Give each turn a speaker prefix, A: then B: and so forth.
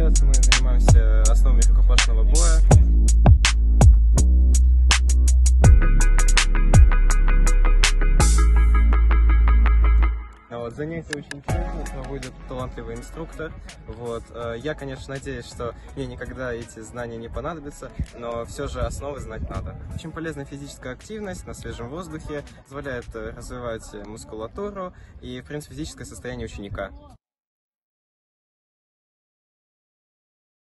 A: Сейчас мы занимаемся основами рукопашного боя. Вот, занятия очень интересные, проводит талантливый инструктор. Вот. Э, я, конечно, надеюсь, что мне никогда эти знания не понадобятся, но все же основы знать надо. Очень полезная физическая активность на свежем воздухе, позволяет э, развивать мускулатуру и, в принципе, физическое состояние ученика.